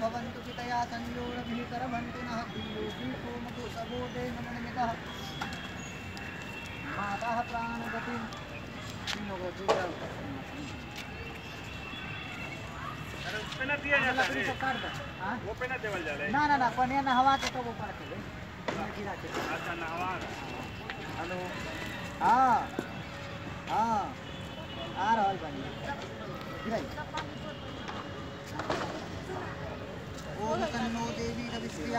भवन्तु पितया संयोरभिकरभन्तु नः पीयोऽपि सोमको सबोधे नमनिमितः माताः प्राणगतिं तीनों को दूसरा पे ना है हाँ? ना है ना पनिया ना हवा के तो वो पर अच्छा नहवा. हेलो. हाँ. हाँ. आ बानी गिराई ओम तन्नो देवी रविष्या आपो भवन्तु पितया तन्नो रवितरवन्तु नः पीयोऽसि सोमको नहीं हुआ रन दो माता प्राणगत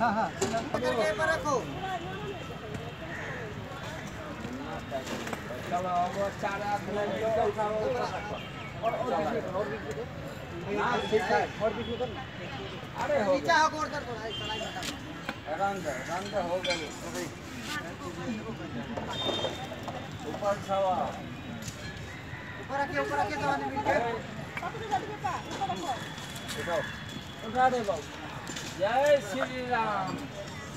हाँ हाँ करके पर रखो चलो अब चार आदमी निकल जाओ हाँ, ठीक है अरे हो नीचे आओ गोड़ कर थोड़ा सलाई बता रंग रंग हो गई ऊपर सवा ऊपर रखिए ऊपर रखिए तो मिल गए उठाओ उठा दे बाबू। जय श्री राम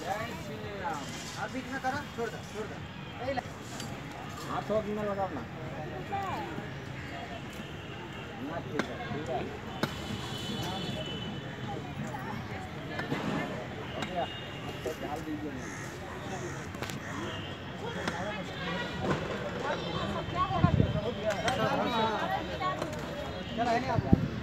जय श्री राम आप बीच में करो छोड़ दो छोड़ दो। हाथ हाथ में लगाओ ना। ना ठीक है ठीक है। अब तो डाल दीजिए ना चलो है नहीं आप अगर के सुआ दिन में जनवा के लेके उन्हीं के साथ तो होने होने तक आदमी बाँध सब बाँध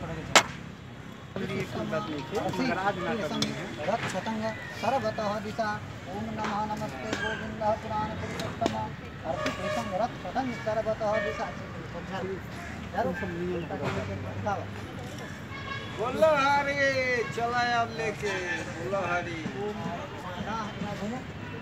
पड़ेगा रथ शतंग सर्वतः दिशा ओम नमः नमस्ते गोविंद पुराण पुरुषोत्तम अर्पितं रथ सर्वतः दिशा बोलो हरी चला अब लेके बोलो हरी घूमो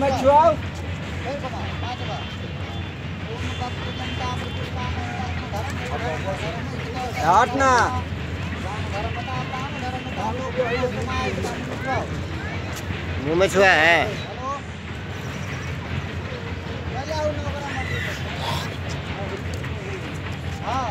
में छुआओ हट ना मुँह में छुआ है। हाँ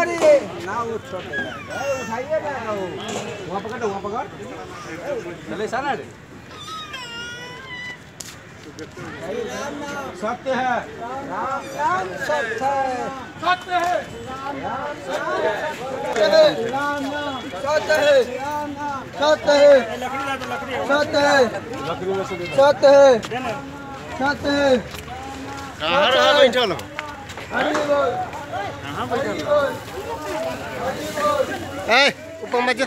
हरी ना वो छोटे उठाइए ना वहाँ पकड़ वहाँ पकड़ चले सारा रे सत्य है राम राम सत्य है सत्य है राम राम सत्य है राम राम सत्य है लकड़ी ला। दो लकड़ी है सत्य है सत्य है सत्य है कहाँ रहा बैठल हो ऊपर मत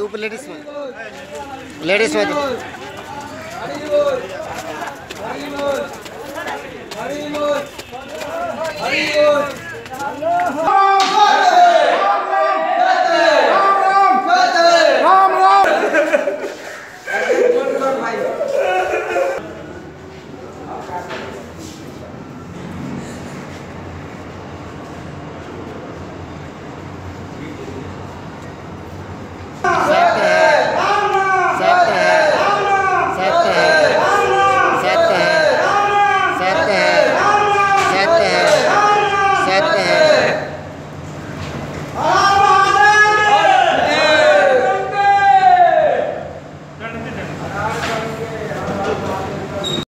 ऊपर लेडीज़ लेडीज़ में